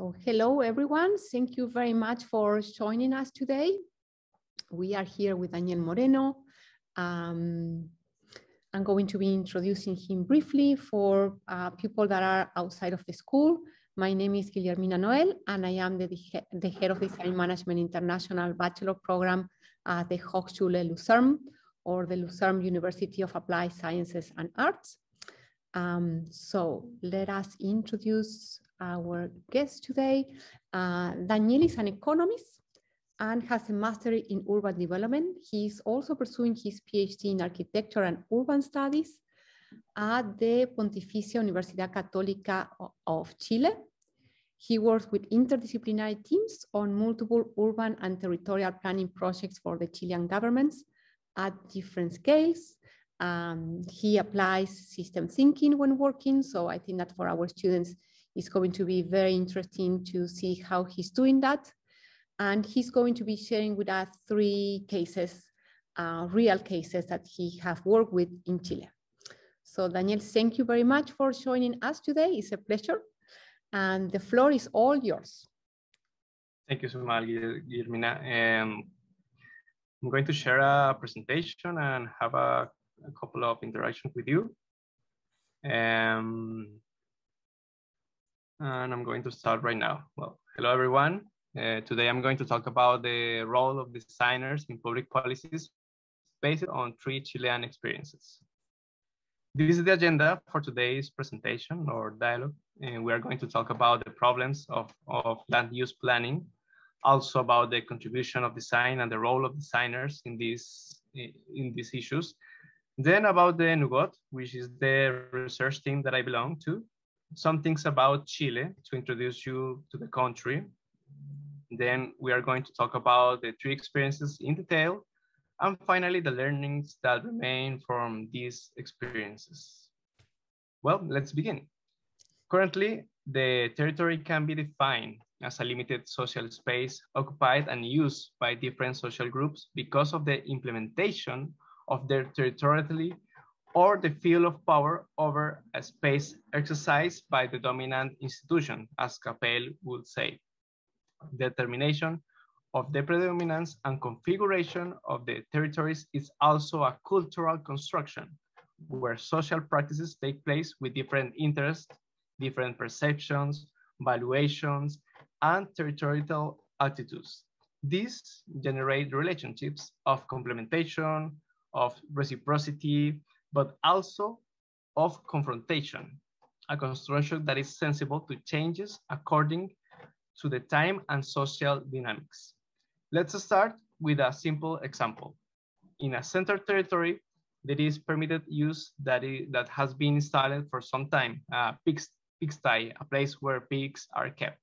So hello, everyone. Thank you very much for joining us today. We are here with Daniel Moreno. Um, I'm going to be introducing him briefly for uh, people that are outside of the school. My name is Guillermina Noel, and I am the, the head of Design Management International Bachelor Program at the Hochschule Luzern, or the Luzern University of Applied Sciences and Arts. Um, so let us introduce our guest today. Uh, Daniel is an economist and has a master in urban development. He is also pursuing his PhD in architecture and urban studies at the Pontificia Universidad Católica of Chile. He works with interdisciplinary teams on multiple urban and territorial planning projects for the Chilean governments at different scales. Um, he applies system thinking when working. So I think that for our students, it's going to be very interesting to see how he's doing that. And he's going to be sharing with us three cases, uh, real cases that he have worked with in Chile. So Daniel, thank you very much for joining us today. It's a pleasure. And the floor is all yours. Thank you so much, Guillermina. Um, I'm going to share a presentation and have a, a couple of interactions with you. Um, and I'm going to start right now. Well, hello everyone. Uh, today I'm going to talk about the role of designers in public policies based on three Chilean experiences. This is the agenda for today's presentation or dialogue. And we are going to talk about the problems of, of land use planning also about the contribution of design and the role of designers in these in these issues. Then about the NUGOT, which is the research team that I belong to. Some things about Chile to introduce you to the country. Then we are going to talk about the three experiences in detail. And finally, the learnings that remain from these experiences. Well, let's begin. Currently, the territory can be defined as a limited social space occupied and used by different social groups because of the implementation of their territorially or the field of power over a space exercised by the dominant institution, as Capel would say. Determination of the predominance and configuration of the territories is also a cultural construction where social practices take place with different interests, different perceptions, valuations, and territorial attitudes. These generate relationships of complementation, of reciprocity, but also of confrontation, a construction that is sensible to changes according to the time and social dynamics. Let's start with a simple example. In a center territory, there is permitted use that, is, that has been installed for some time, a pigsty, a place where pigs are kept.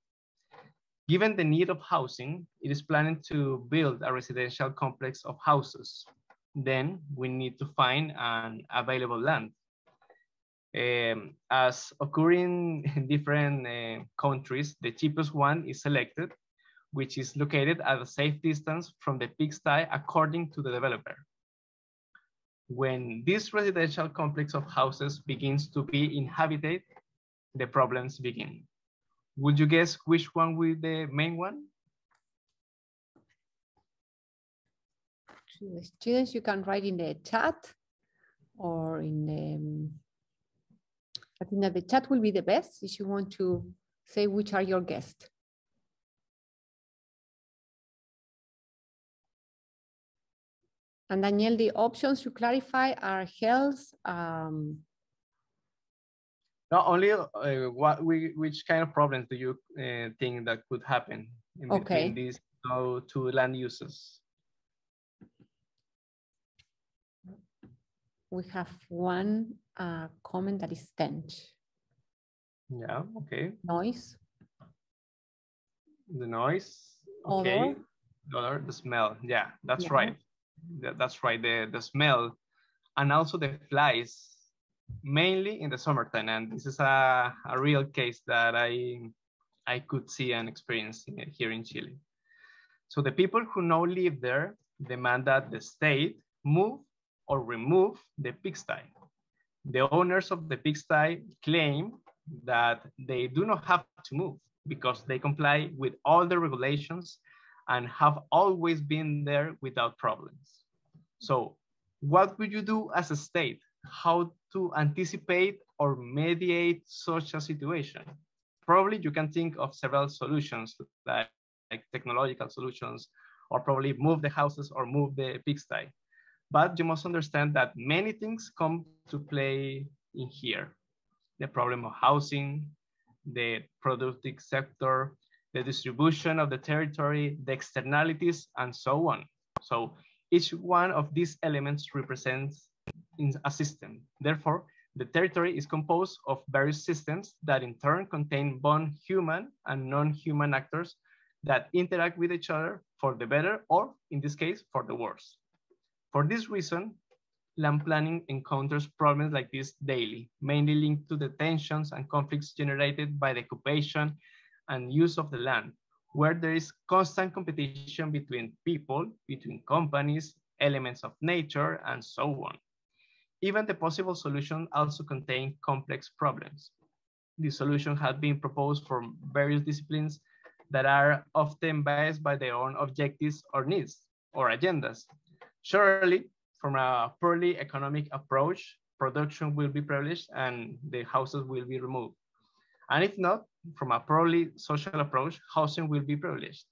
Given the need of housing, it is planning to build a residential complex of houses. Then we need to find an available land. Um, as occurring in different uh, countries, the cheapest one is selected, which is located at a safe distance from the pigsty according to the developer. When this residential complex of houses begins to be inhabited, the problems begin. Would you guess which one will be the main one? To the students, you can write in the chat or in the, um, I think that the chat will be the best if you want to say which are your guests. And Daniel, the options to clarify are health, um, not only uh, what we, which kind of problems do you uh, think that could happen in okay. between these two land uses? We have one uh, comment that is stench. Yeah, okay. Noise. The noise, okay. Odor, the smell, yeah, that's yeah. right. That's right, the, the smell. And also the flies mainly in the summertime. And this is a, a real case that I, I could see and experience in, here in Chile. So the people who now live there demand that the state move or remove the pigsty. The owners of the pigsty claim that they do not have to move because they comply with all the regulations and have always been there without problems. So what would you do as a state? How to anticipate or mediate such a situation? Probably you can think of several solutions like, like technological solutions or probably move the houses or move the pigsty. But you must understand that many things come to play in here. The problem of housing, the productive sector, the distribution of the territory, the externalities, and so on. So each one of these elements represents a system. Therefore, the territory is composed of various systems that in turn contain both human and non-human actors that interact with each other for the better or, in this case, for the worse. For this reason, land planning encounters problems like this daily, mainly linked to the tensions and conflicts generated by the occupation and use of the land, where there is constant competition between people, between companies, elements of nature, and so on. Even the possible solution also contain complex problems. The solution has been proposed from various disciplines that are often biased by their own objectives or needs or agendas. Surely, from a purely economic approach, production will be privileged and the houses will be removed. And if not, from a purely social approach, housing will be privileged.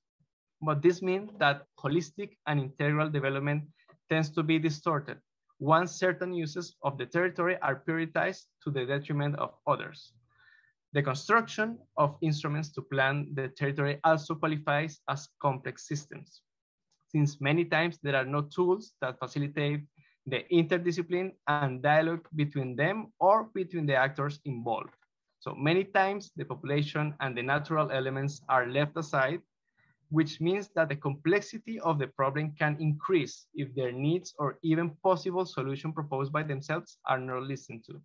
But this means that holistic and integral development tends to be distorted once certain uses of the territory are prioritized to the detriment of others. The construction of instruments to plan the territory also qualifies as complex systems, since many times there are no tools that facilitate the interdiscipline and dialogue between them or between the actors involved. So many times the population and the natural elements are left aside, which means that the complexity of the problem can increase if their needs or even possible solution proposed by themselves are not listened to.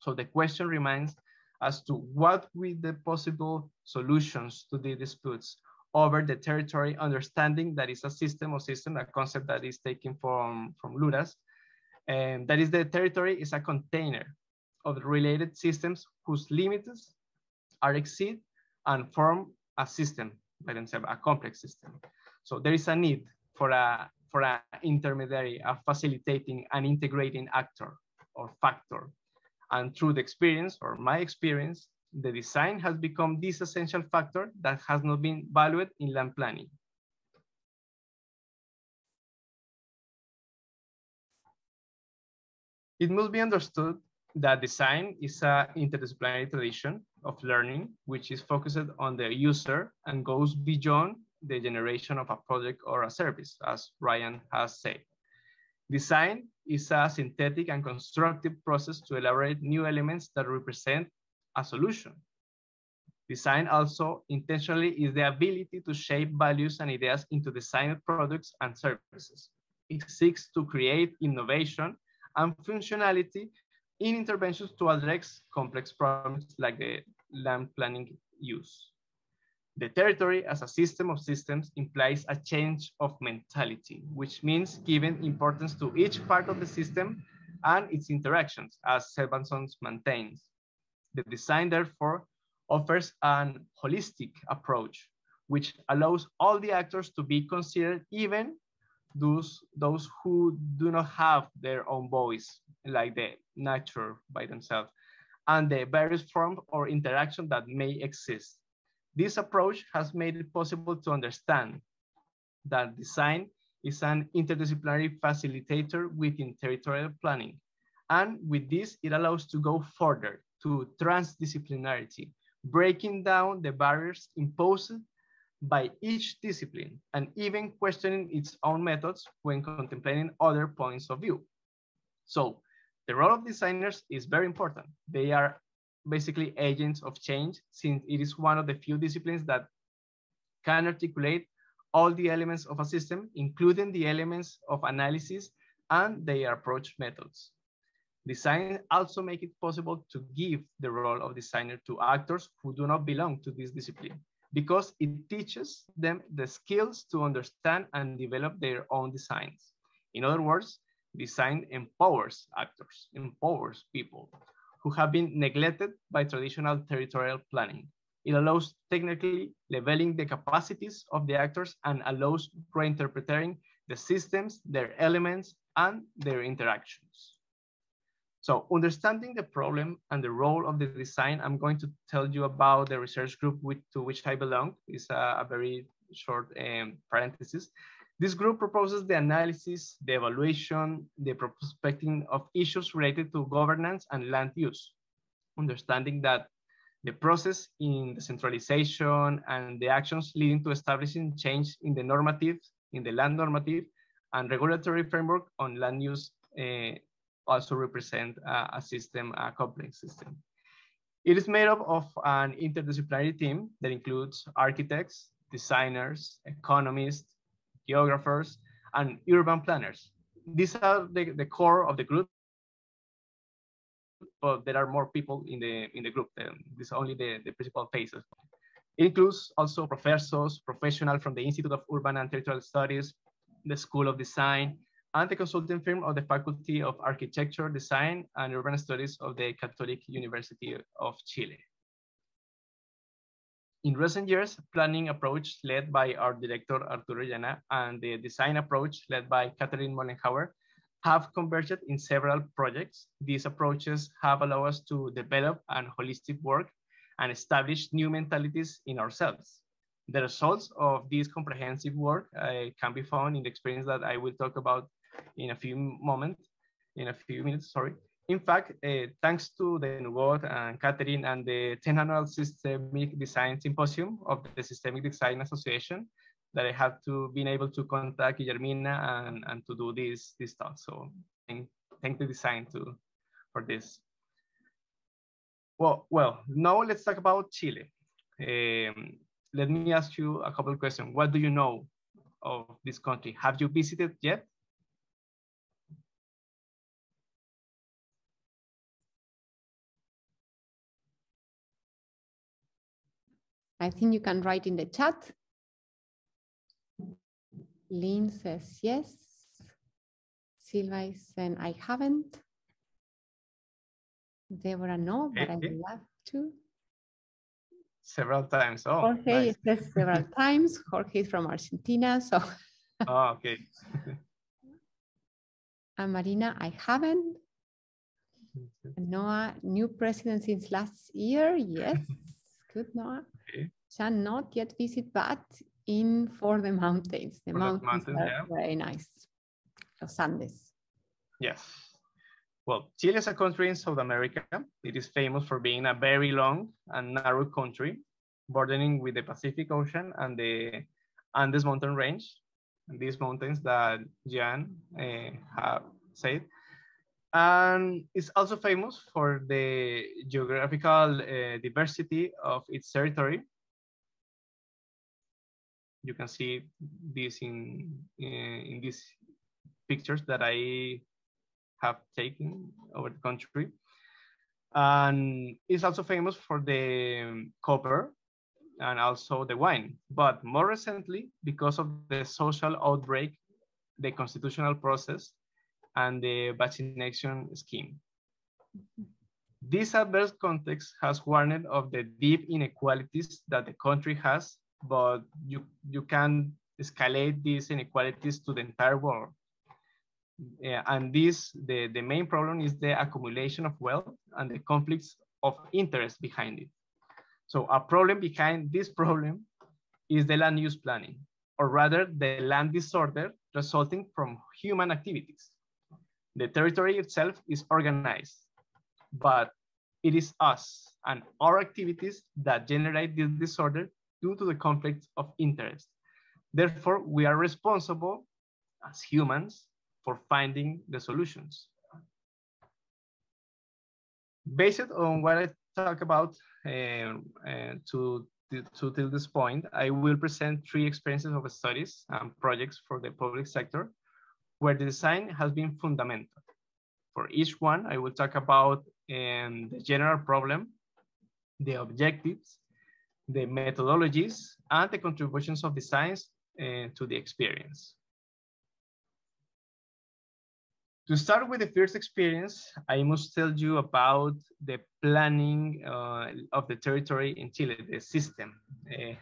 So the question remains as to what will the possible solutions to the disputes over the territory, understanding that is a system of system, a concept that is taken from, from Luras, and that is the territory is a container of related systems whose limits are exceed and form a system by themselves, a complex system. So there is a need for a for an intermediary, a facilitating and integrating actor or factor. And through the experience or my experience, the design has become this essential factor that has not been valued in land planning. It must be understood that design is an interdisciplinary tradition of learning, which is focused on the user and goes beyond the generation of a project or a service, as Ryan has said. Design is a synthetic and constructive process to elaborate new elements that represent a solution. Design also intentionally is the ability to shape values and ideas into designed products and services. It seeks to create innovation and functionality in interventions to address complex problems like the land planning use. The territory as a system of systems implies a change of mentality, which means giving importance to each part of the system and its interactions, as Sevaldson maintains. The design, therefore, offers an holistic approach, which allows all the actors to be considered, even those, those who do not have their own voice, like the nature by themselves, and the various forms or interaction that may exist. This approach has made it possible to understand that design is an interdisciplinary facilitator within territorial planning. And with this, it allows to go further to transdisciplinarity, breaking down the barriers imposed by each discipline and even questioning its own methods when contemplating other points of view. So the role of designers is very important. They are basically agents of change since it is one of the few disciplines that can articulate all the elements of a system, including the elements of analysis and their approach methods. Design also make it possible to give the role of designer to actors who do not belong to this discipline because it teaches them the skills to understand and develop their own designs. In other words, design empowers actors, empowers people who have been neglected by traditional territorial planning. It allows technically leveling the capacities of the actors and allows reinterpreting the systems, their elements, and their interactions. So understanding the problem and the role of the design, I'm going to tell you about the research group with, to which I belong. It's a, a very short um, parenthesis. This group proposes the analysis, the evaluation, the prospecting of issues related to governance and land use, understanding that the process in the centralization and the actions leading to establishing change in the normative, in the land normative and regulatory framework on land use uh, also represent a, system, a complex system. It is made up of an interdisciplinary team that includes architects, designers, economists, geographers, and urban planners. These are the, the core of the group, but there are more people in the in the group. Um, this is only the, the principal faces. It includes also professors, professionals from the Institute of Urban and Territorial Studies, the School of Design, and the consulting firm of the Faculty of Architecture, Design, and Urban Studies of the Catholic University of Chile. In recent years, planning approach led by our director, Arturo Orellana, and the design approach led by Catherine Mollenhauer have converged in several projects. These approaches have allowed us to develop an holistic work and establish new mentalities in ourselves. The results of this comprehensive work uh, can be found in the experience that I will talk about in a few moments, in a few minutes, sorry. In fact, uh, thanks to the NUGOT and Catherine and the 10th annual Systemic Design Symposium of the Systemic Design Association, that I have to been able to contact Guillermina and, and to do this, this talk. So thank, thank the design to, for this. Well, well, now let's talk about Chile. Um, let me ask you a couple of questions. What do you know of this country? Have you visited yet? I think you can write in the chat. Lynn says yes. Silva is saying I haven't. Deborah, no, but I would love to. Several times. Oh, Jorge nice. says several times. Jorge is from Argentina, so. oh, okay. and Marina, I haven't. Noah, new president since last year. Yes, good, Noah. Okay. Shall not yet visit, but in for the mountains. The for mountains mountain, are yeah. very nice. Los Andes. Yes. Well, Chile is a country in South America. It is famous for being a very long and narrow country, bordering with the Pacific Ocean and the Andes mountain range. And these mountains that Jan uh, have said. And it's also famous for the geographical uh, diversity of its territory, you can see this in, in, in these pictures that I have taken over the country. And it's also famous for the copper and also the wine. But more recently, because of the social outbreak, the constitutional process, and the vaccination scheme. Mm-hmm. This adverse context has warned of the deep inequalities that the country has but you, you can escalate these inequalities to the entire world. Yeah, and this, the, the main problem is the accumulation of wealth and the conflicts of interest behind it. So a problem behind this problem is the land use planning, or rather the land disorder resulting from human activities. The territory itself is organized, but it is us and our activities that generate this disorder due to the conflict of interest. Therefore, we are responsible as humans for finding the solutions. Based on what I talk about uh, uh, to, to till this point, I will present three experiences of studies and projects for the public sector where the design has been fundamental. For each one, I will talk about um, the general problem, the objectives, the methodologies, and the contributions of the science uh, to the experience. To start with the first experience, I must tell you about the planning uh, of the territory in Chile, the system. Uh,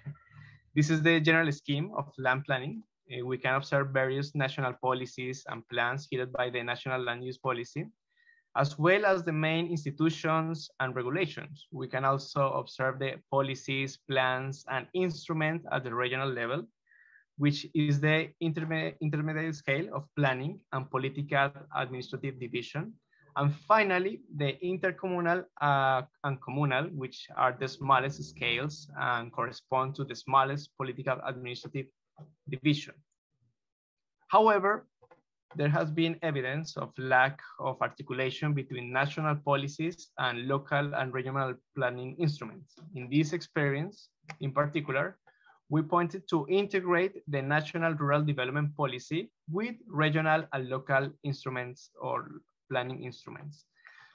this is the general scheme of land planning. Uh, we can observe various national policies and plans headed by the National Land Use Policy, as well as the main institutions and regulations. We can also observe the policies, plans, and instruments at the regional level, which is the intermediate, intermediate scale of planning and political administrative division. And finally, the intercommunal uh, and communal, which are the smallest scales and correspond to the smallest political administrative division. However, there has been evidence of lack of articulation between national policies and local and regional planning instruments. In this experience, in particular, we pointed to integrate the national rural development policy with regional and local instruments or planning instruments.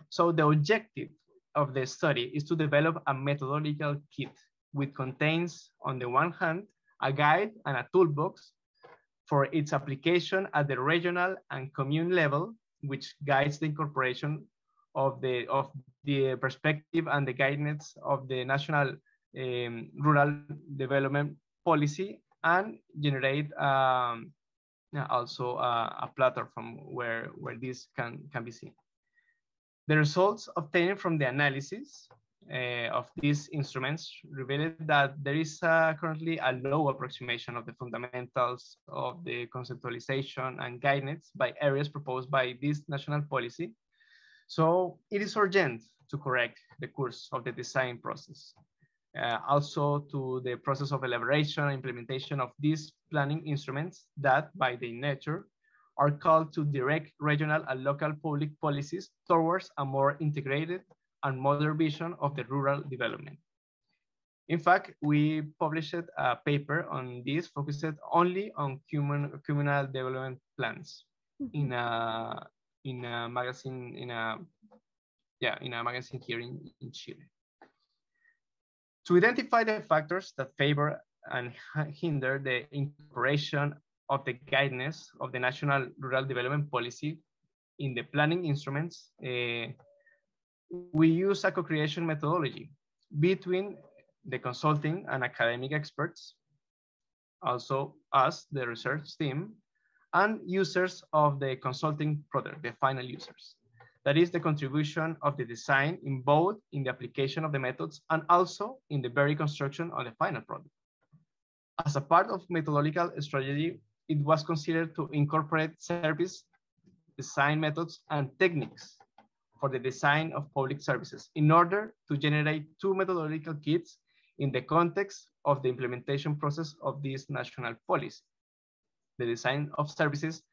So the objective of the study is to develop a methodological kit which contains, on the one hand, a guide and a toolbox for its application at the regional and commune level, which guides the incorporation of the, of the perspective and the guidance of the national um, rural development policy and generate um, also a, a platform where, where this can, can be seen. The results obtained from the analysis uh, of these instruments revealed that there is uh, currently a low approximation of the fundamentals of the conceptualization and guidance by areas proposed by this national policy. So it is urgent to correct the course of the design process. Uh, also to the process of elaboration and implementation of these planning instruments that by their nature are called to direct regional and local public policies towards a more integrated and modern vision of the rural development. In fact, we published a paper on this focused only on human, communal development plans in a in a magazine in a yeah in a magazine here in, in Chile. To identify the factors that favor and hinder the incorporation of the guidance of the National Rural Development Policy in the planning instruments, uh, we use a co-creation methodology between the consulting and academic experts, also us, the research team, and users of the consulting product, the final users. That is the contribution of the design in both in the application of the methods and also in the very construction of the final product. As a part of methodological strategy, it was considered to incorporate service design methods and techniques for the design of public services in order to generate two methodological kits in the context of the implementation process of this national policy. The design of services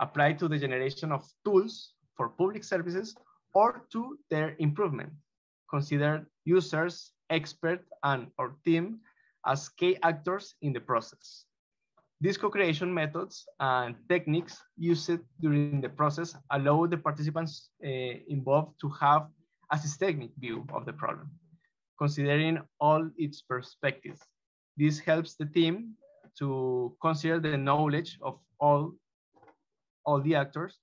applied to the generation of tools for public services or to their improvement. Consider users, expert, and or team as key actors in the process. These co-creation methods and techniques used during the process allow the participants uh, involved to have a systemic view of the problem, considering all its perspectives. This helps the team to consider the knowledge of all, all the actors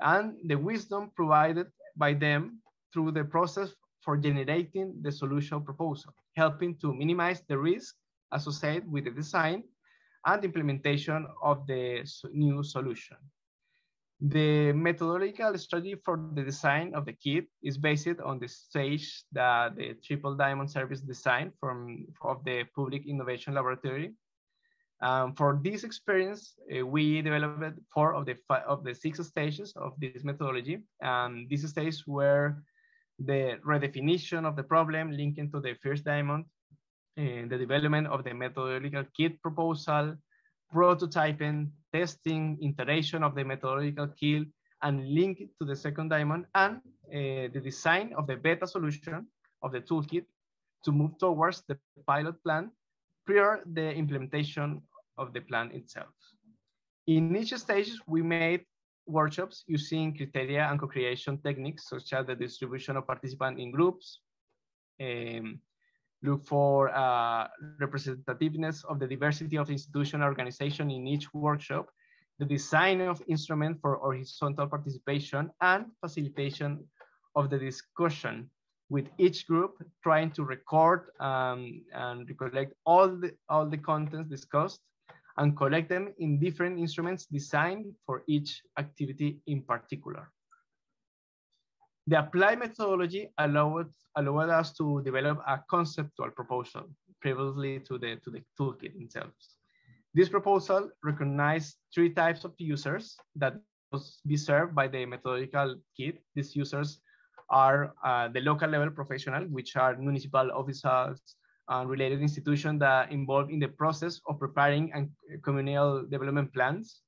and the wisdom provided by them through the process for generating the solution proposal, helping to minimize the risk associated with the design and implementation of the new solution. The methodological strategy for the design of the kit is based on the stage that the triple diamond service design from of the Public Innovation Laboratory. Um, for this experience, uh, we developed four of the of the six stages of this methodology. And these stages were the redefinition of the problem linking to the first diamond, the development of the methodological kit proposal, prototyping, testing, iteration of the methodological kit, and link to the second diamond, and uh, the design of the beta solution of the toolkit to move towards the pilot plan prior the implementation of the plan itself. In each stage, we made workshops using criteria and co-creation techniques, such as the distribution of participants in groups, um, look for uh, representativeness of the diversity of institutional organization in each workshop, the design of instrument for horizontal participation and facilitation of the discussion with each group trying to record um, and recollect all the, all the contents discussed and collect them in different instruments designed for each activity in particular. The applied methodology allowed, allowed us to develop a conceptual proposal previously to the, to the toolkit itself. This proposal recognized three types of users that must be served by the methodological kit. These users are uh, the local level professional, which are municipal officers and related institutions that involved in the process of preparing and communal development plans.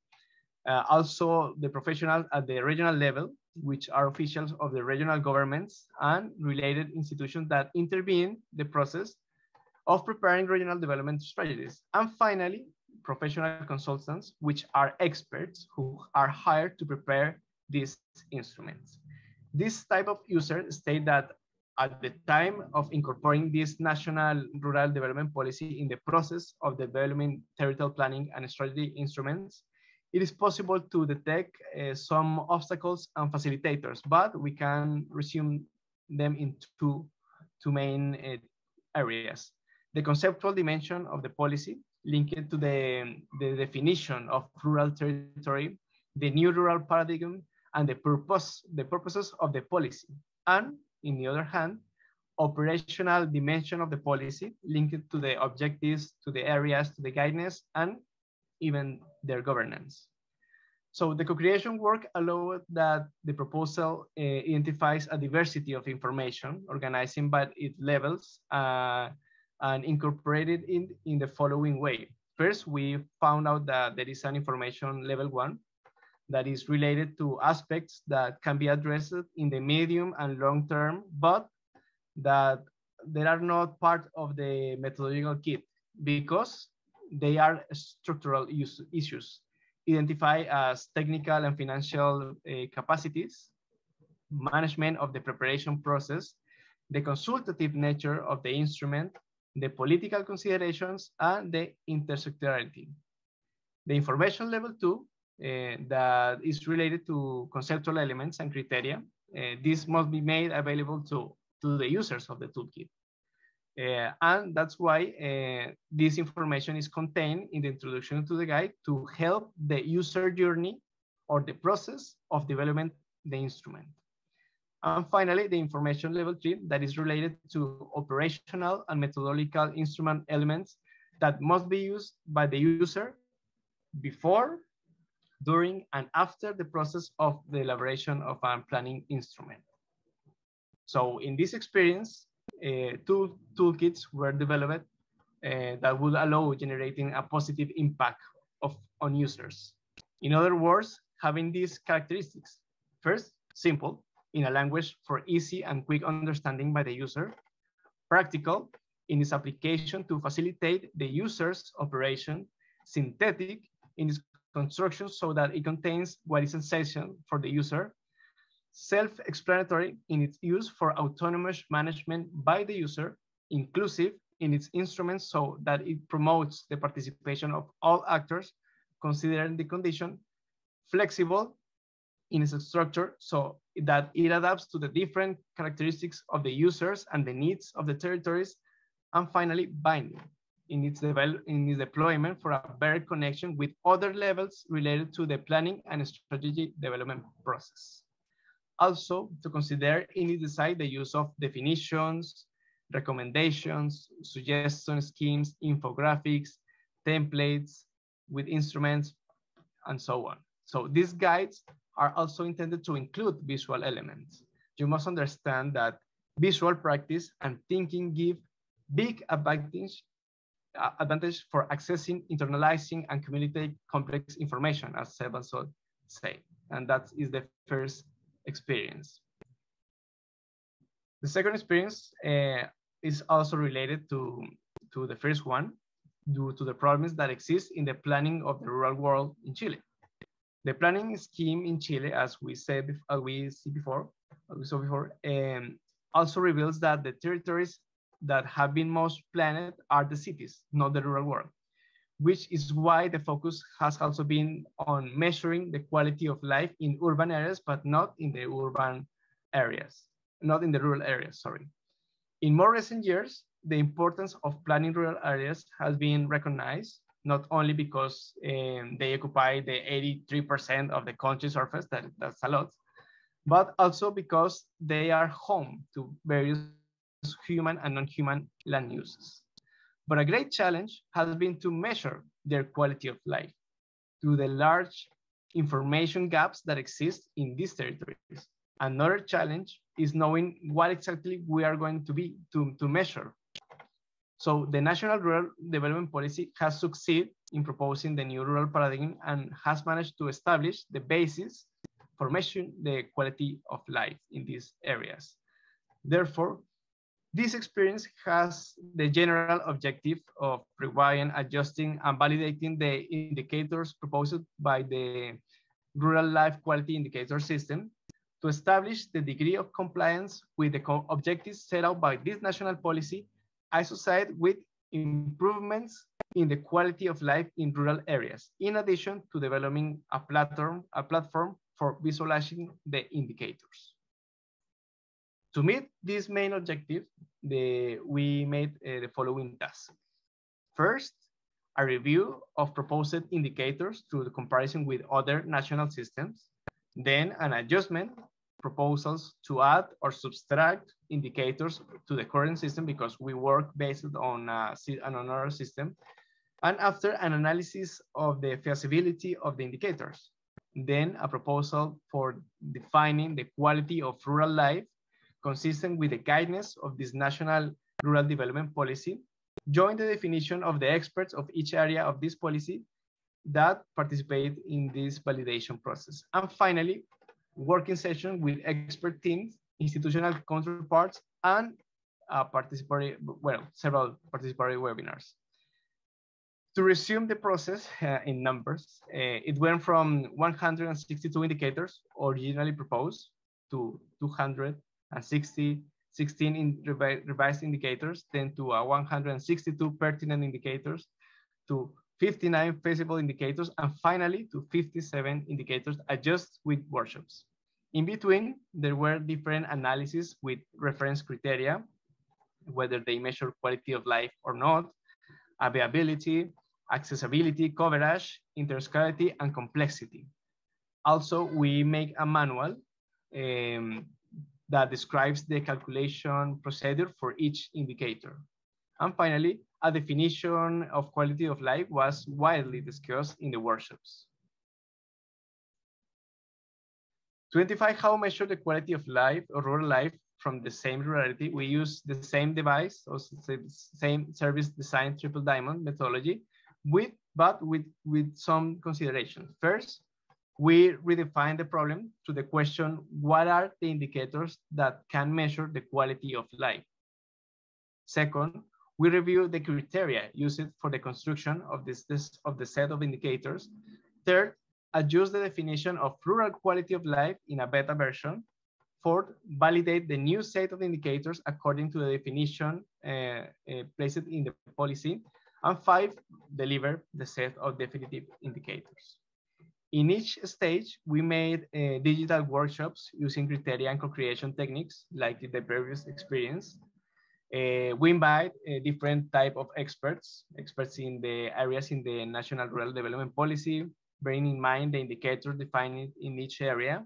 Uh, also, the professionals at the regional level, which are officials of the regional governments and related institutions that intervene the process of preparing regional development strategies. And finally, professional consultants, which are experts who are hired to prepare these instruments. This type of user state that at the time of incorporating this national rural development policy in the process of developing territorial planning and strategy instruments, it is possible to detect uh, some obstacles and facilitators, but we can resume them in two, two main uh, areas. The conceptual dimension of the policy linked to the, the definition of rural territory, the new rural paradigm, and the purpose, the purposes of the policy. And in the other hand, operational dimension of the policy linked to the objectives, to the areas, to the guidance, and even their governance. So the co-creation work allowed that the proposal uh, identifies a diversity of information organizing by its levels uh, and incorporated in, in the following way. First, we found out that there is an information level one that is related to aspects that can be addressed in the medium and long term, but that they are not part of the methodological kit because they are structural issues identified as technical and financial uh, capacities, management of the preparation process, the consultative nature of the instrument, the political considerations, and the intersectorality. The information level two, uh, that is related to conceptual elements and criteria. Uh, this must be made available to, to the users of the toolkit. Uh, and that's why uh, this information is contained in the introduction to the guide to help the user journey or the process of development the instrument. And finally, the information level three that is related to operational and methodological instrument elements that must be used by the user before, during, and after the process of the elaboration of a planning instrument. So in this experience, two toolkits were developed uh, that would allow generating a positive impact of, on users. In other words, having these characteristics. First, simple, in a language for easy and quick understanding by the user. Practical, in its application to facilitate the user's operation. Synthetic, in its construction so that it contains what is essential for the user self-explanatory in its use for autonomous management by the user, inclusive in its instruments so that it promotes the participation of all actors considering the condition, flexible in its structure so that it adapts to the different characteristics of the users and the needs of the territories, and finally binding in its, in its deployment for a better connection with other levels related to the planning and strategy development process also to consider in the design the use of definitions, recommendations, suggestion schemes, infographics, templates with instruments, and so on. So these guides are also intended to include visual elements. You must understand that visual practice and thinking give big advantage, uh, advantage for accessing, internalizing, and communicating complex information, as Sebastian said. And that is the first experience. The second experience uh, is also related to, to the first one due to the problems that exist in the planning of the rural world in Chile. The planning scheme in Chile, as we said, as we see before, as we saw before, um, also reveals that the territories that have been most planned are the cities, not the rural world. Which is why the focus has also been on measuring the quality of life in urban areas, but not in the urban areas, not in the rural areas, sorry. In more recent years, the importance of planning rural areas has been recognized, not only because um, they occupy the 83% of the country's surface, that, that's a lot, but also because they are home to various human and non-human land uses. But a great challenge has been to measure their quality of life to the large information gaps that exist in these territories. Another challenge is knowing what exactly we are going to be to, to measure. So the National Rural Development Policy has succeeded in proposing the new rural paradigm and has managed to establish the basis for measuring the quality of life in these areas. Therefore, this experience has the general objective of rewiring, adjusting, and validating the indicators proposed by the Rural Life Quality Indicator System to establish the degree of compliance with the objectives set out by this national policy associated with improvements in the quality of life in rural areas, in addition to developing a platform, a platform for visualizing the indicators. To meet this main objective, the, we made uh, the following tasks. First, a review of proposed indicators through the comparison with other national systems, then an adjustment proposals to add or subtract indicators to the current system because we work based on, uh, on another system, and after an analysis of the feasibility of the indicators, then a proposal for defining the quality of rural life consistent with the guidance of this national rural development policy, join the definition of the experts of each area of this policy that participate in this validation process. And finally, working session with expert teams, institutional counterparts, and uh, participatory, well, several participatory webinars. To resume the process uh, in numbers, uh, it went from 162 indicators originally proposed to 200 and 60, 16 in revised indicators, then to uh, 162 pertinent indicators, to 59 feasible indicators, and finally to 57 indicators adjusted with workshops. In between, there were different analyses with reference criteria, whether they measure quality of life or not, availability, accessibility, coverage, interscalability, and complexity. Also, we make a manual um, that describes the calculation procedure for each indicator. And finally, a definition of quality of life was widely discussed in the workshops. To identify how measure the quality of life or rural life from the same rurality, we use the same device or same service design triple diamond methodology with, but with, with some consideration. First, we redefine the problem to the question, what are the indicators that can measure the quality of life? Second, we review the criteria used for the construction of this, this of the set of indicators. Third, adjust the definition of rural quality of life in a beta version. Fourth, validate the new set of indicators according to the definition uh, uh, placed in the policy. And five, deliver the set of definitive indicators. In each stage, we made uh, digital workshops using criteria and co-creation techniques like the previous experience. Uh, we invite a different type of experts, experts in the areas in the National Rural Development Policy, bearing in mind the indicators defined in each area,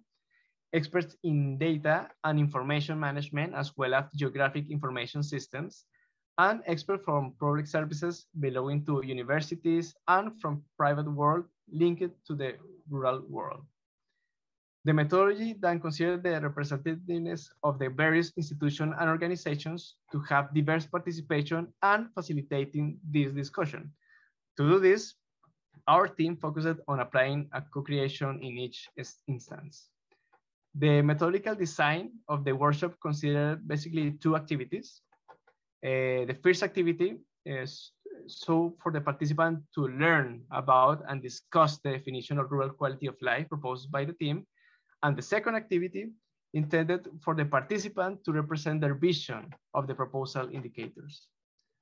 experts in data and information management, as well as geographic information systems, and experts from public services belonging to universities and from private world linked to the rural world. The methodology then considers the representativeness of the various institutions and organizations to have diverse participation and facilitating this discussion. To do this, our team focused on applying a co-creation in each instance. The methodical design of the workshop considered basically two activities. Uh, the first activity is so for the participant to learn about and discuss the definition of rural quality of life proposed by the team. And the second activity intended for the participant to represent their vision of the proposal indicators.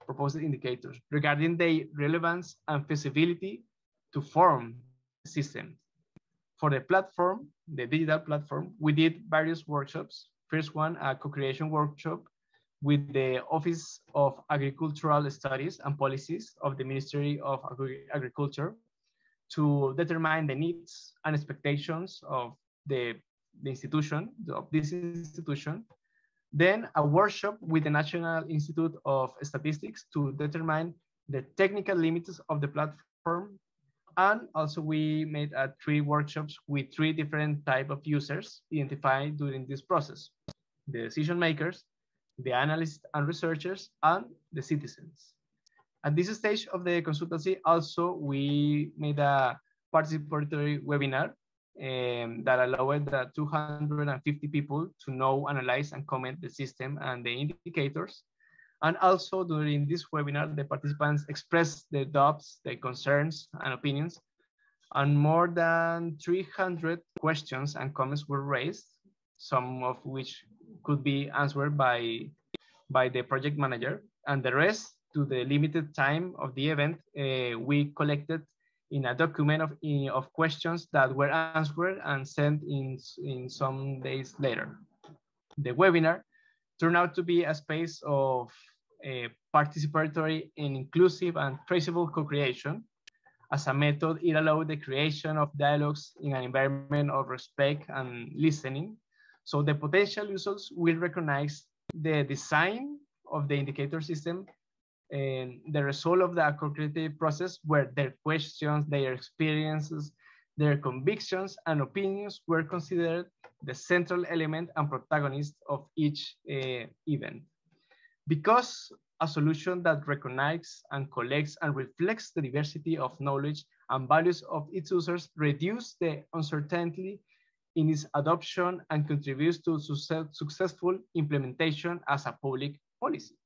proposed indicators regarding their relevance and feasibility to form the system. For the platform, the digital platform, we did various workshops. First one, a co-creation workshop with the Office of Agricultural Studies and Policies of the Ministry of Agri Agriculture to determine the needs and expectations of the, the institution, of this institution. Then a workshop with the National Institute of Statistics to determine the technical limits of the platform. And also we made uh, three workshops with three different type of users identified during this process. The decision makers, the analysts and researchers, and the citizens. At this stage of the consultancy, also we made a participatory webinar um, that allowed the 250 people to know, analyze, and comment the system and the indicators. And also during this webinar, the participants expressed their doubts, their concerns, and opinions. And more than 300 questions and comments were raised, some of which could be answered by, by the project manager. And the rest to the limited time of the event, uh, we collected in a document of, of questions that were answered and sent in, in some days later. The webinar turned out to be a space of a participatory and inclusive and traceable co-creation. As a method, it allowed the creation of dialogues in an environment of respect and listening. So the potential users will recognize the design of the indicator system and the result of the co-creative process where their questions, their experiences, their convictions and opinions were considered the central element and protagonist of each uh, event. Because a solution that recognizes and collects and reflects the diversity of knowledge and values of its users reduce the uncertainty in its adoption and contributes to success successful implementation as a public policy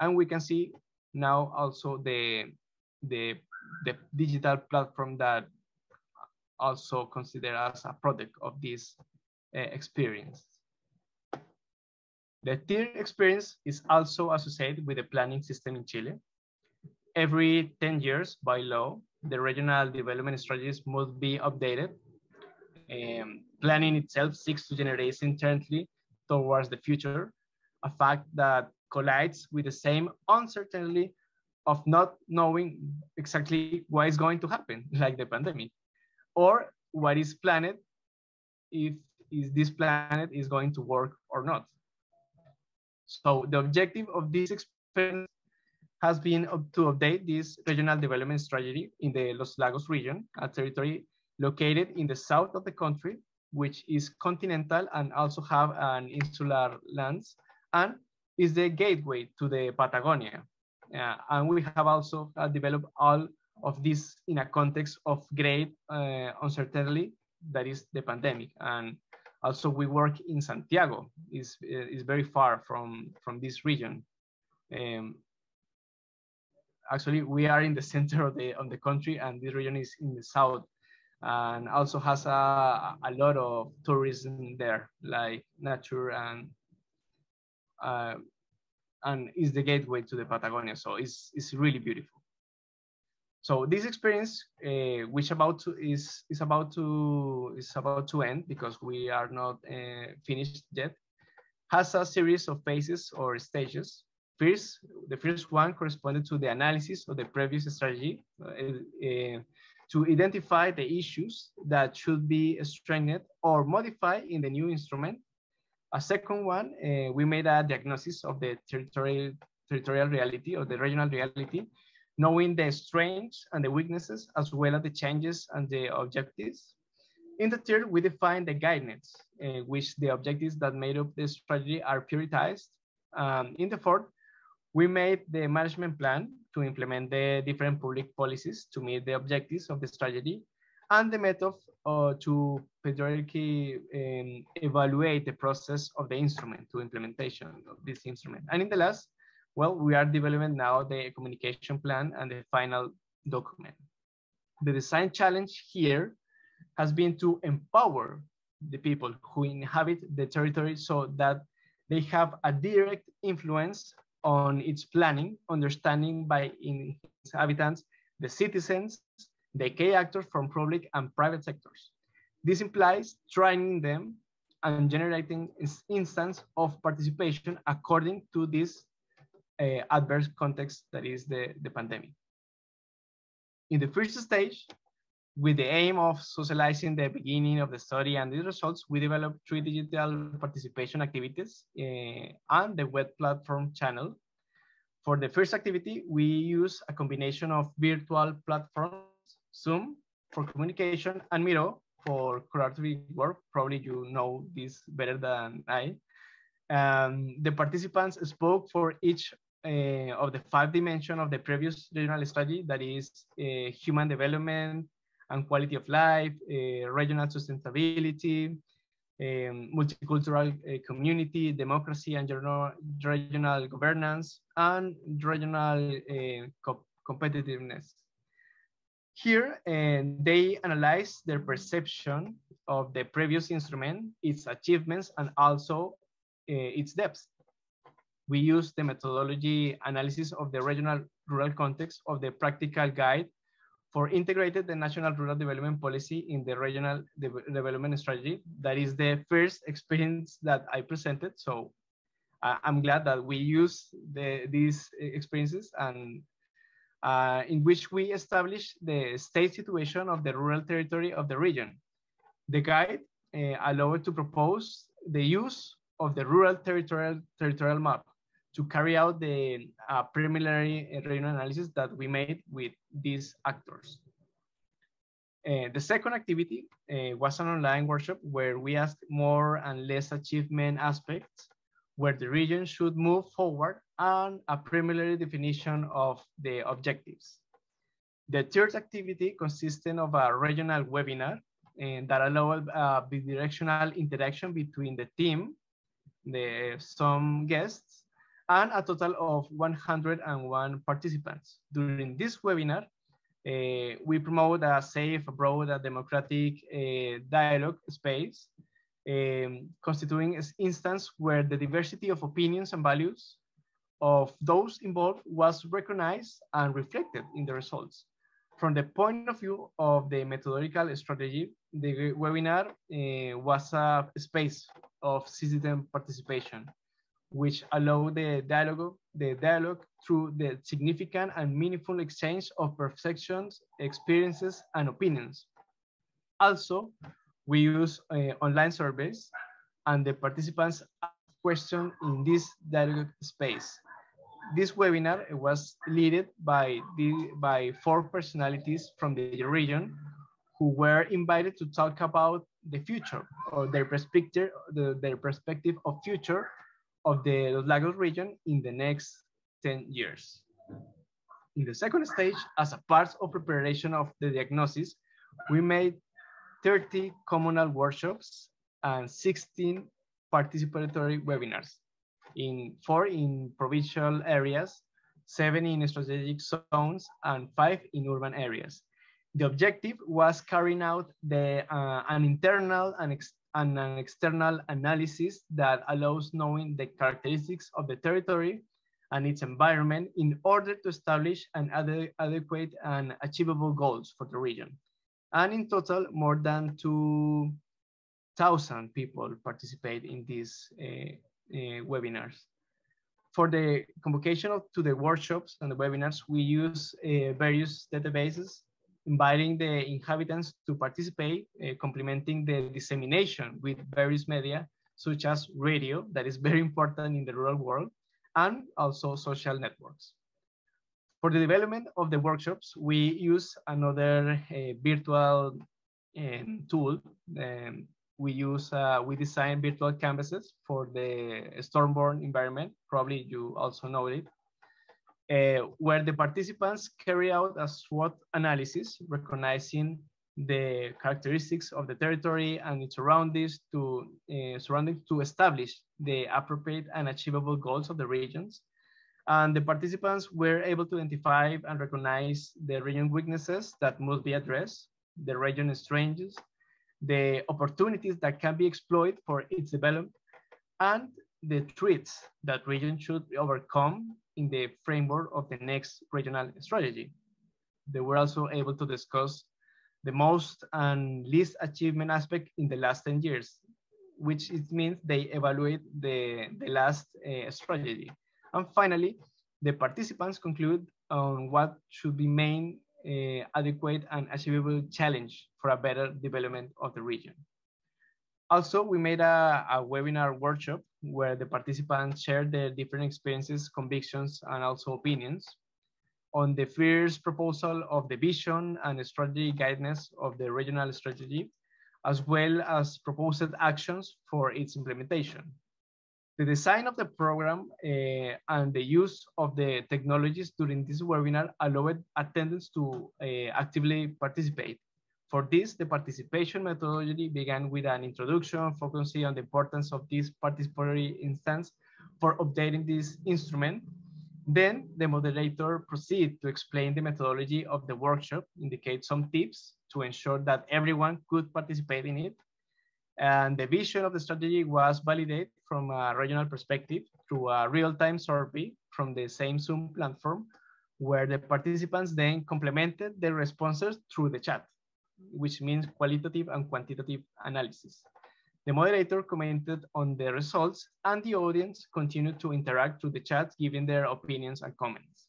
and we can see now also the the the digital platform that also considered as a product of this uh, experience. The TIR experience is also associated with the planning system in Chile. Every 10 years by law, the regional development strategies must be updated. Um, planning itself seeks to generate intently towards the future, a fact that collides with the same uncertainty of not knowing exactly what is going to happen, like the pandemic, or what is planned if is this planet is going to work or not. So the objective of this experiment has been to update this regional development strategy in the Los Lagos region, a territory located in the south of the country, which is continental and also have an insular lands, and is the gateway to the Patagonia. Uh, and we have also uh, developed all of this in a context of great uh, uncertainty that is the pandemic. And also we work in Santiago, is is very far from, from this region. Um, actually, we are in the center of the, of the country and this region is in the south and also has a, a lot of tourism there, like nature and uh, and is the gateway to the Patagonia. So it's, it's really beautiful. So this experience, uh, which about to is is about to is about to end because we are not uh, finished yet, has a series of phases or stages. First, the first one corresponded to the analysis of the previous strategy uh, to identify the issues that should be strengthened or modified in the new instrument a second one, uh, we made a diagnosis of the territorial, territorial reality or the regional reality, knowing the strengths and the weaknesses, as well as the changes and the objectives. In the third, we define the guidance, uh, which the objectives that made up the strategy are prioritized. Um, in the fourth, we made the management plan to implement the different public policies to meet the objectives of the strategy and the method uh, to periodically um, evaluate the process of the instrument to implementation of this instrument. And in the last, well, we are developing now the communication plan and the final document. The design challenge here has been to empower the people who inhabit the territory so that they have a direct influence on its planning, understanding by its inhabitants, the citizens, the key actors from public and private sectors. This implies training them and generating instance of participation according to this uh, adverse context that is the, the pandemic. In the first stage, with the aim of socializing the beginning of the study and the results, we developed three digital participation activities uh, and the web platform channel. For the first activity, we use a combination of virtual platforms, Zoom for communication and Miro for collaborative work. Probably you know this better than I. Um, the participants spoke for each uh, of the five dimensions of the previous regional study, that is uh, human development and quality of life, uh, regional sustainability, um, multicultural uh, community, democracy and regional, regional governance, and regional uh, co competitiveness. Here, uh, they analyze their perception of the previous instrument, its achievements, and also its depth we use the methodology analysis of the regional rural context of the practical guide for integrated the national rural development policy in the regional de development strategy. That is the first experience that I presented. So uh, I'm glad that we use the, these experiences and uh, in which we establish the state situation of the rural territory of the region. The guide uh, allowed to propose the use of the rural territorial, territorial map to carry out the uh, preliminary regional analysis that we made with these actors. Uh, the second activity uh, was an online workshop where we asked more and less achievement aspects where the region should move forward and a preliminary definition of the objectives. The third activity consisted of a regional webinar and that allowed uh, bidirectional interaction between the team, the some guests, and a total of 101 participants. During this webinar, uh, we promote a safe, broad, and democratic uh, dialogue space, um, constituting an instance where the diversity of opinions and values of those involved was recognized and reflected in the results. From the point of view of the methodological strategy, the webinar uh, was a space of citizen participation which allow the dialogue, the dialogue through the significant and meaningful exchange of perceptions, experiences, and opinions. Also, we use uh, online surveys and the participants ask questions in this dialogue space. This webinar was led by, the, by four personalities from the region who were invited to talk about the future or their perspective, the, their perspective of future of the Los Lagos region in the next 10 years. In the second stage, as a part of preparation of the diagnosis, we made 30 communal workshops and 16 participatory webinars, in four in provincial areas, seven in strategic zones, and five in urban areas. The objective was carrying out the, uh, an internal and and an external analysis that allows knowing the characteristics of the territory and its environment in order to establish an ad adequate and achievable goals for the region. And in total, more than 2,000 people participate in these uh, uh, webinars. For the convocation of, to the workshops and the webinars, we use uh, various databases inviting the inhabitants to participate, uh, complementing the dissemination with various media, such as radio, that is very important in the rural world, and also social networks. For the development of the workshops, we use another uh, virtual um, tool. Um, we use, uh, we design virtual canvases for the Stormboard environment. Probably you also know it uh, where the participants carry out a SWOT analysis, recognizing the characteristics of the territory and its surroundings to, uh, surroundings to establish the appropriate and achievable goals of the regions. And the participants were able to identify and recognize the region weaknesses that must be addressed, the region strengths, the opportunities that can be exploited for its development, and the threats that region should overcome in the framework of the next regional strategy. They were also able to discuss the most and least achievement aspect in the last 10 years, which it means they evaluate the, the last uh, strategy. And finally, the participants conclude on what should be main uh, adequate and achievable challenge for a better development of the region. Also, we made a, a, webinar workshop where the participants shared their different experiences, convictions, and also opinions on the first proposal of the vision and strategy guidance of the regional strategy, as well as proposed actions for its implementation. The design of the program uh, and the use of the technologies during this webinar allowed attendants to uh, actively participate. For this, the participation methodology began with an introduction focusing on the importance of this participatory instance for updating this instrument. Then the moderator proceeded to explain the methodology of the workshop, indicate some tips to ensure that everyone could participate in it, and the vision of the strategy was validated from a regional perspective through a real-time survey from the same Zoom platform, where the participants then complemented their responses through the chat, which means qualitative and quantitative analysis. The moderator commented on the results and the audience continued to interact through the chat, giving their opinions and comments.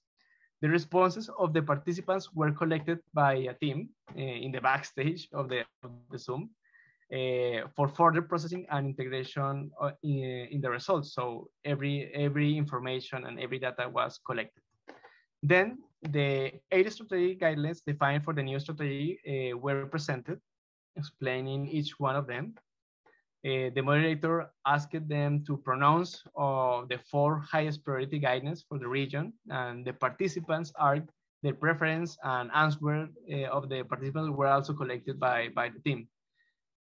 The responses of the participants were collected by a team uh, in the backstage of the, of the Zoom uh, for further processing and integration in, in, the results. So every, every information and every data was collected. Then the eight strategic guidelines defined for the new strategy uh, were presented, explaining each one of them. Uh, the moderator asked them to pronounce uh, the four highest priority guidelines for the region, and the participants argued their preference and answer uh, of the participants were also collected by, by the team.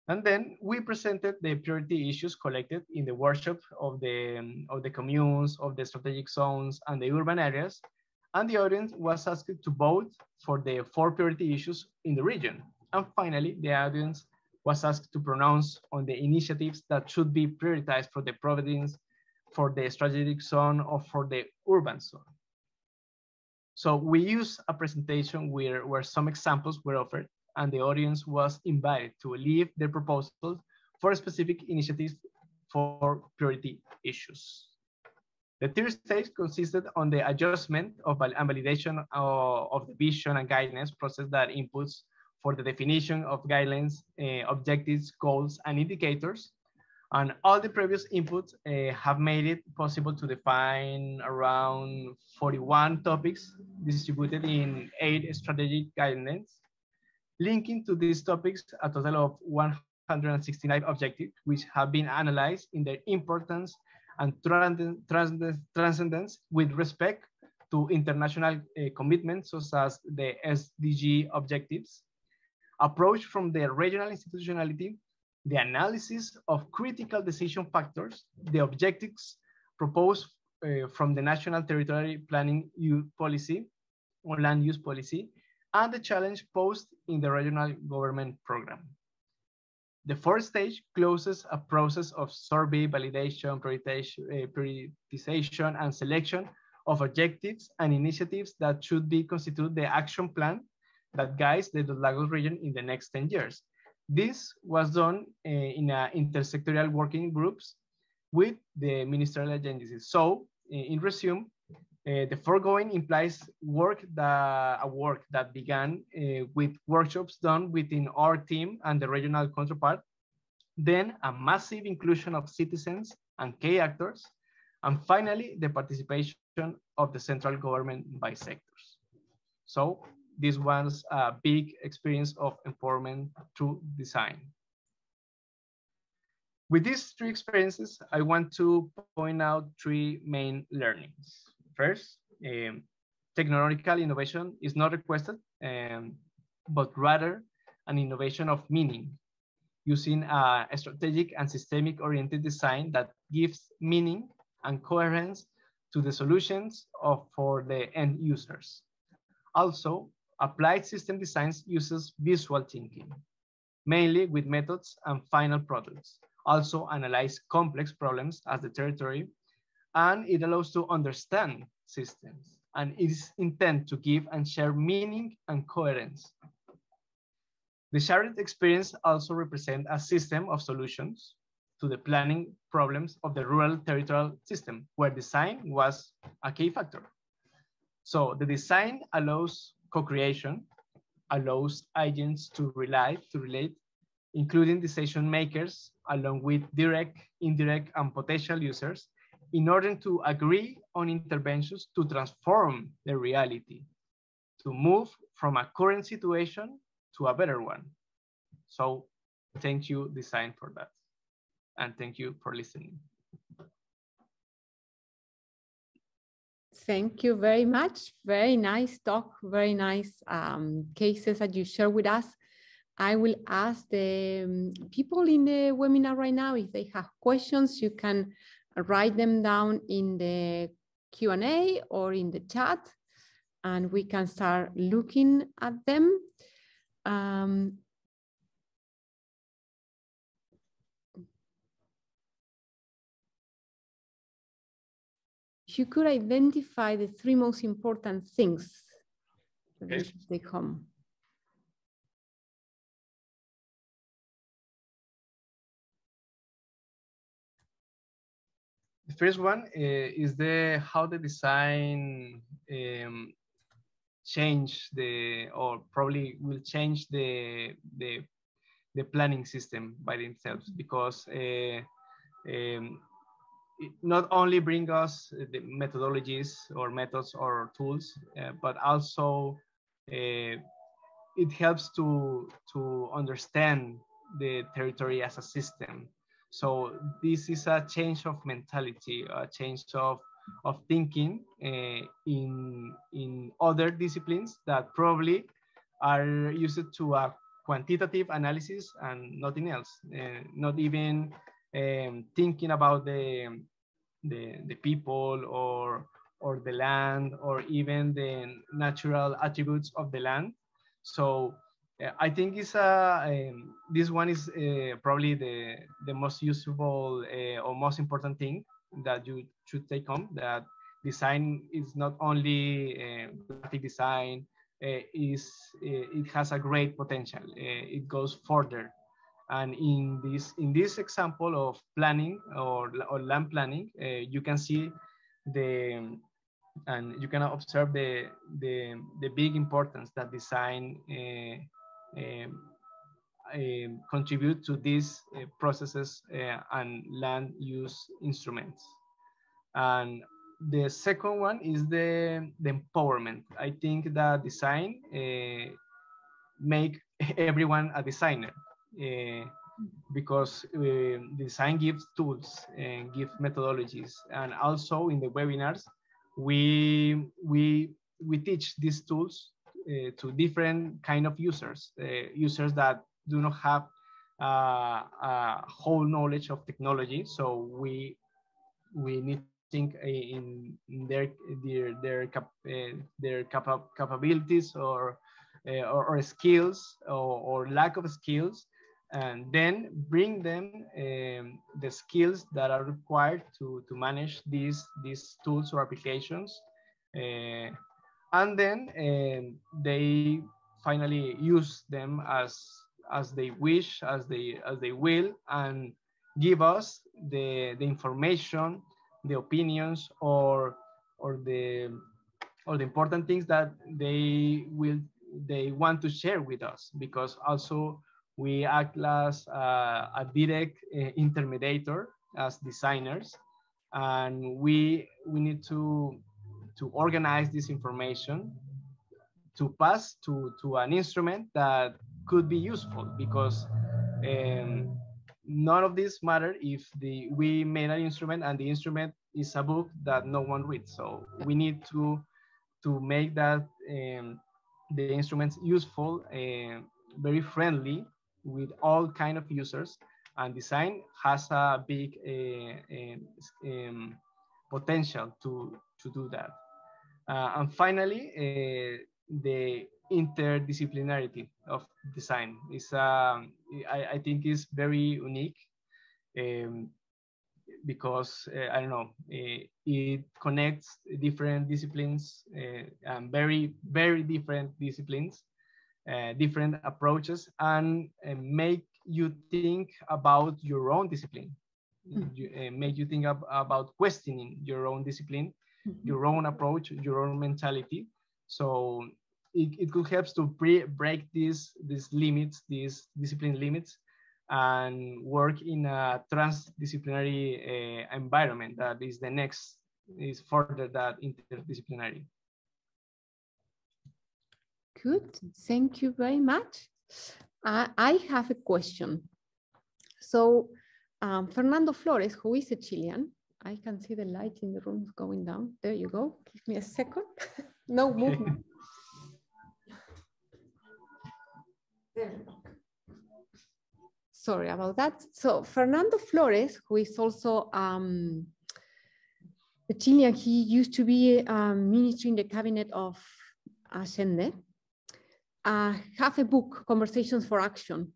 And then we presented the priority issues collected in the workshop of the, of the communes, of the strategic zones, and the urban areas. And the audience was asked to vote for the four priority issues in the region. And finally, the audience was asked to pronounce on the initiatives that should be prioritized for the province, for the strategic zone, or for the urban zone. So we use a presentation where, where some examples were offered and the audience was invited to leave their proposals for specific initiatives for priority issues. The third stage consisted on the adjustment of and validation of, of the vision and guidance process that inputs for the definition of guidelines, uh, objectives, goals, and indicators. And all the previous inputs uh, have made it possible to define around 41 topics distributed in eight strategic guidelines linking to these topics a total of 169 objectives, which have been analyzed in their importance and transcendence with respect to international uh, commitments, such as the SDG objectives, approach from the regional institutionality, the analysis of critical decision factors, the objectives proposed uh, from the national territory planning policy or land use policy, and the challenge posed in the regional government program. The fourth stage closes a process of survey, validation, eh, prioritization, and selection of objectives and initiatives that should be constitute the action plan that guides the Los Lagos region in the next 10 years. This was done uh, in intersectorial working groups with the ministerial agencies. So in resume, uh, the foregoing implies work that, a work that began uh, with workshops done within our team and the regional counterpart, then a massive inclusion of citizens and key actors, and finally, the participation of the central government by sectors. So this was a big experience of empowerment through design. With these three experiences, I want to point out three main learnings. First, um, technological innovation is not requested, um, but rather an innovation of meaning using a, strategic and systemic oriented design that gives meaning and coherence to the solutions of, for the end users. Also, applied system designs uses visual thinking, mainly with methods and final products, also analyze complex problems as the territory, and it allows to understand systems, and it is intent to give and share meaning and coherence. The shared experience also represents a system of solutions to the planning problems of the rural territorial system, where design was a key factor. So the design allows co-creation, allows agents to rely, to relate, including decision makers, along with direct, indirect, and potential users, in order to agree on interventions to transform the reality, to move from a current situation to a better one. So thank you, design, for that. And thank you for listening. Thank you very much. Very nice talk, very nice um, cases that you share with us. I will ask the um, people in the webinar right now, if they have questions, you can write them down in the Q&A or in the chat, and we can start looking at them. Um, you could identify the three most important things that okay. should take home. The first one uh, is the how the design um, change the or probably will change the the the planning system by themselves because uh, um, not only bring us the methodologies or methods or tools, uh, but also uh, it helps to to understand the territory as a system. So this is a change of mentality, a change of of thinking uh, in in other disciplines that probably are used to a quantitative analysis and nothing else, uh, not even um, thinking about the, the, the people or, or the land or even the natural attributes of the land. So I think it's a, um, this one is uh, probably the, the most useful uh, or most important thing that you should take home that design is not only uh, graphic design, is, it has a great potential. it goes further and in this, in this example of planning or, or land planning, you can see the, and you can observe the, the, the big importance that design contribute to these uh, processes and land use instruments. And the second one is the, the empowerment. I think that design uh, make everyone a designer. Uh, because uh, design gives tools and give methodologies and also in the webinars we we we teach these tools uh, to different kind of users uh, users that do not have uh, a whole knowledge of technology so we we need to think in, in their their their cap, their capa capabilities or, or, or skills or, or lack of skills and then bring them um, the skills that are required to, to manage these, these tools or applications. Uh, and then um, they finally use them as, as they wish, as they, as they will, and give us the, the information, the opinions, or, or, the, or the important things that they will they want to share with us. Because also we act as uh, a direct uh, intermediator as designers, and we we need to to organize this information to pass to to an instrument that could be useful because um, none of this matter if the we made an instrument and the instrument is a book that no one reads. So we need to to make that um, the instruments useful and uh, very friendly with all kind of users and design has a big uh, um, potential to, to do that. Uh, and finally, uh, the interdisciplinarity of design is, um, I, I, think is very unique um, because uh, I don't know, uh, it connects different disciplines uh, and very, very different disciplines, uh, different approaches, and make you think about your own discipline, mm. you, make you think ab about questioning your own discipline. Your own approach, your own mentality. So it, it could help to pre- break these these limits, these discipline limits, and work in a transdisciplinary uh, environment that is the next is further that interdisciplinary. Good, thank you very much. Uh, I have a question. So um, Fernando Flores, who is a Chilean, I can see the light in the room going down. There you go. Give me a second. no movement. there sorry about that. So Fernando Flores, who is also um, a Chilean, he used to be a um, minister in the cabinet of Allende, uh, have a book, Conversations for Action.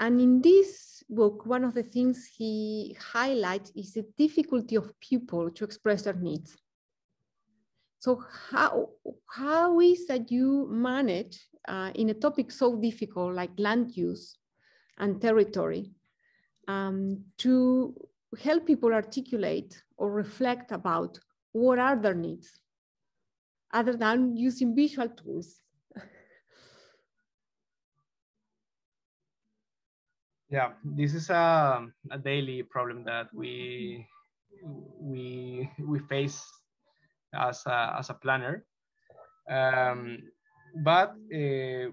And in this book, one of the things he highlights is the difficulty of people to express their needs. So how, how is that you manage uh, in a topic so difficult like land use and territory um, to help people articulate or reflect about what are their needs other than using visual tools. Yeah, this is a, a daily problem that we we we face as a, as a planner. Um, but uh,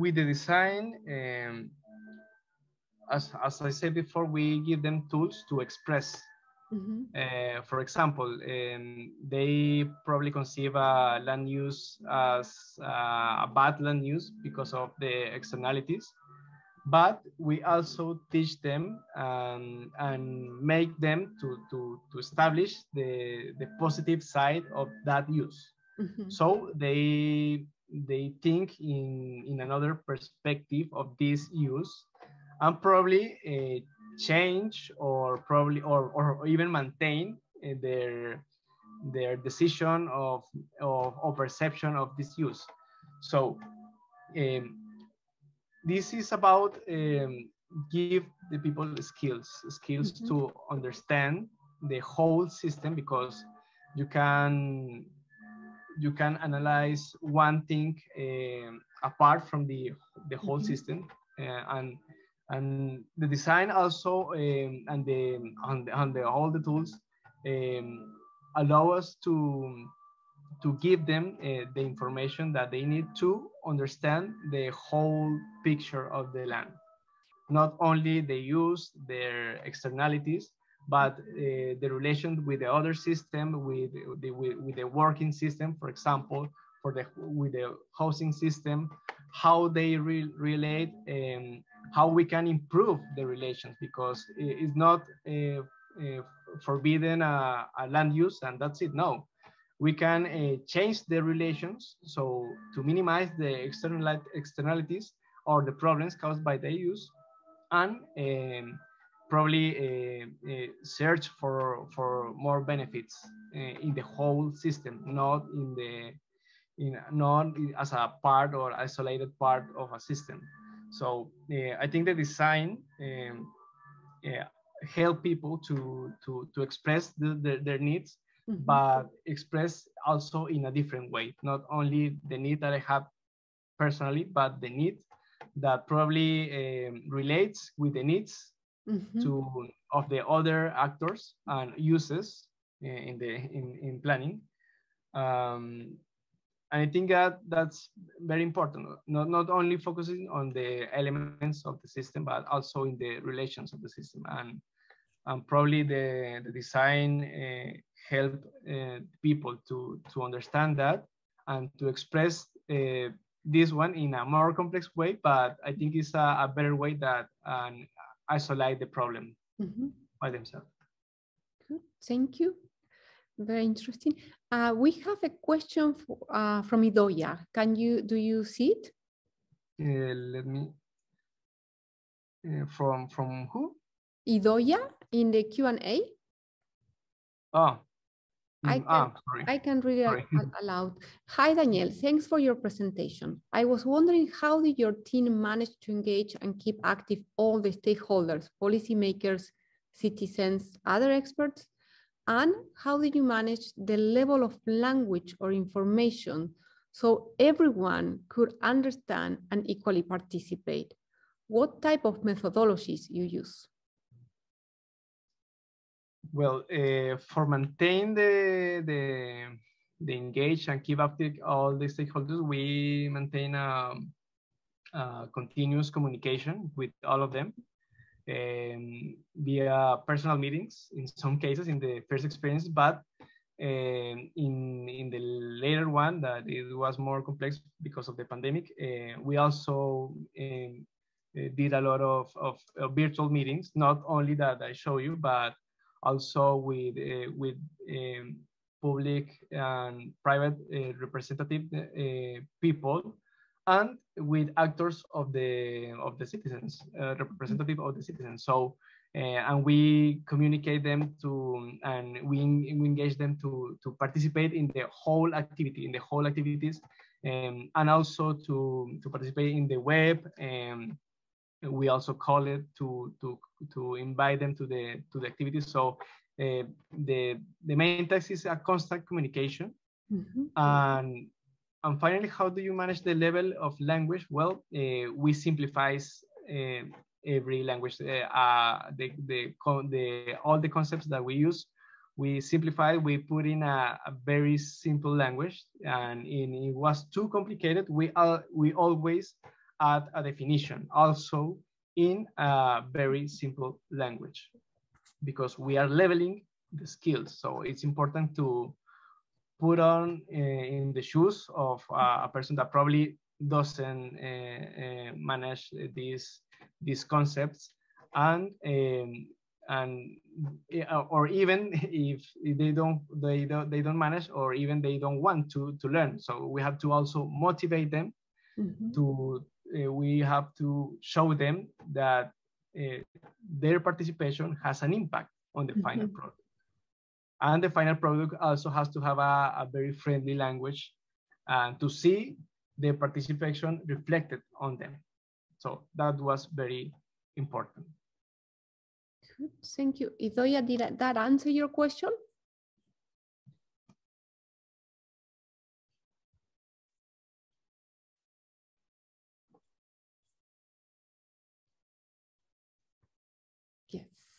with the design, um, as, as I said before, we give them tools to express. Mm-hmm. Uh, for example, um, they probably conceive a land use as uh, a bad land use because of the externalities, but we also teach them um, and make them to, to, to establish the, the positive side of that use. Mm-hmm. So they they think in, in another perspective of this use and probably uh, change or probably or, or even maintain uh, their their decision of, of or perception of this use. So um, this is about um, give the people skills skills mm -hmm. to understand the whole system because you can you can analyze one thing um, apart from the the whole mm -hmm. system uh, and and the design also um, and the on the, on the all the tools um, allow us to to give them uh, the information that they need to understand the whole picture of the land not only the use their externalities but uh, the relation with the other system with the with, with the working system for example for the with the housing system how they re relate um, how we can improve the relations because it's not uh, uh, forbidden a, a, land use and that's it. No, we can uh, change the relations so to minimize the external externalities or the problems caused by the use and um, probably uh, uh, search for for more benefits uh, in the whole system, not in the in not as a part or isolated part of a system. So uh, I think the design um, yeah, help people to to to express the, the, their needs, mm -hmm. but express also in a different way. Not only the need that I have personally, but the need that probably um, relates with the needs mm -hmm. to of the other actors and uses uh, in the in, in planning. Um, and I think that that's very important, not, not only focusing on the elements of the system, but also in the relations of the system. And, and probably the, the design uh, help uh, people to, to understand that and to express uh, this one in a more complex way, but I think it's a, a better way that um, isolate the problem mm -hmm. by themselves. Good, thank you. Very interesting. Uh, we have a question for, uh, from Idoya. Can you, do you see it? Uh, let me, uh, from, from who? Idoya in the Q&A. Oh, I mm, can- sorry. I can read it Sorry. out aloud. Hi, Daniel. Thanks for your presentation. I was wondering how did your team manage to engage and keep active all the stakeholders, policymakers, citizens, other experts? And how did you manage the level of language or information so everyone could understand and equally participate? What type of methodologies you use? Well, uh, for maintain the, the, the engage and keep active all the stakeholders, we maintain a, a continuous communication with all of them um, via personal meetings in some cases in the first experience, but um, in, in the later one that it was more complex because of the pandemic, uh, we also um, did a lot of, of, of virtual meetings, not only that I show you, but also with uh, with um, public and private uh, representative uh, people and with actors of the of the citizens representative of the citizens. So uh, and we communicate them to and we, we engage them to to participate in the whole activity in the whole activities um, and also to to participate in the web and we also call it to to to invite them to the to the activities. So uh, the the main task is a constant communication. Mhm. And and finally, how do you manage the level of language? Well, uh, we simplify uh, every language. Uh, uh, the the the all the concepts that we use, we simplify. We put in a, a very simple language, and in, it was too complicated. We all we always add a definition also in a very simple language because we are leveling the skills. So it's important to put on uh, in the shoes of uh, a person that probably doesn't uh, uh, manage these these concepts and um, and or even if they don't they don't they don't manage or even they don't want to to learn so we have to also motivate them Mhm. to uh, we have to show them that uh, their participation has an impact on the final Mhm. product. And the final product also has to have a, a very friendly language and to see the participation reflected on them. So that was very important. Good, Thank you. Idoia, did that answer your question?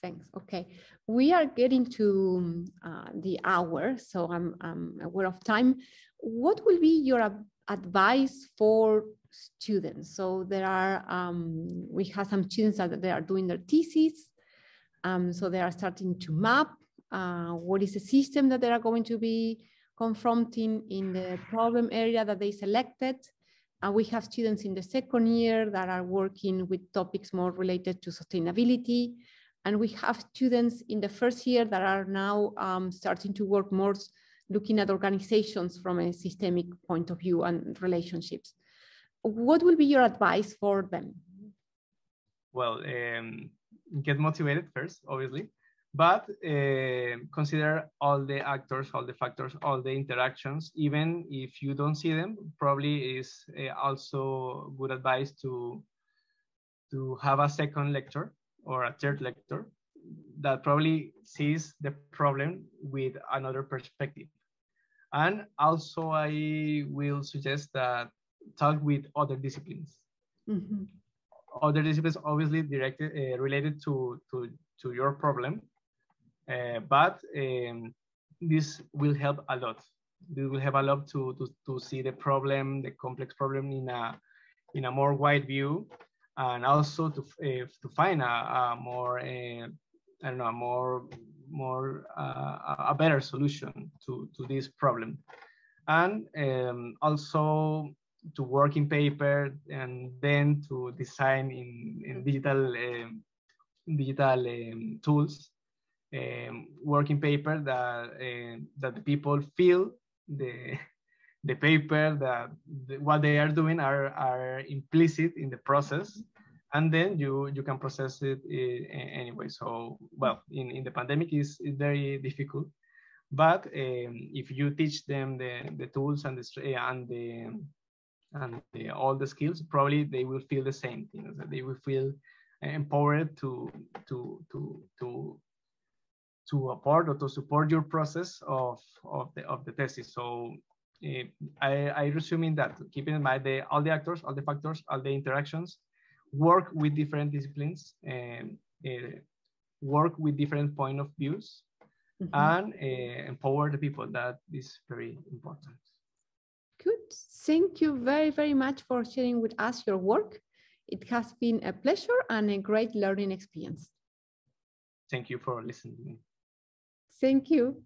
Thanks. Okay, we are getting to um, uh, the hour, so I'm, I'm aware of time. What will be your advice for students? So there are, um, we have some students that they are doing their thesis. Um, so they are starting to map uh, what is the system that they are going to be confronting in the problem area that they selected. And we have students in the second year that are working with topics more related to sustainability. And we have students in the first year that are now um, starting to work more looking at organizations from a systemic point of view and relationships. What will be your advice for them? Well, um, get motivated first, obviously, but uh, consider all the actors, all the factors, all the interactions. Even if you don't see them, probably is uh, also good advice to to have a second lecture or a third lecture that probably sees the problem with another perspective. And also, I will suggest that talk with other disciplines Mhm. other disciplines obviously directed uh, related to, to to your problem uh, but um, this will help a lot this will help a lot to, to to see the problem the complex problem in a in a more wide view and also to to find a, a more uh, i don't know more more uh, a better solution to to this problem. And um, also to work in paper and then to design in, in digital um, digital um, tools um, paper that uh, that the people feel the the paper that the, what they are doing are are implicit in the process and then you you can process it uh, anyway. So well, in, in the pandemic is very difficult, but um, if you teach them the, the tools and the and the and the, all the skills, probably they will feel the same thing. That they will feel empowered to to to to to support or to support your process of of the of the thesis. So uh, I I resuming that keeping in mind the all the actors, all the factors, all the interactions, work with different disciplines and uh, work with different point of views mm -hmm. and uh, empower the people. That is very important. Good. Thank you very, very much for sharing with us your work. It has been a pleasure and a great learning experience. Thank you for listening. Thank you.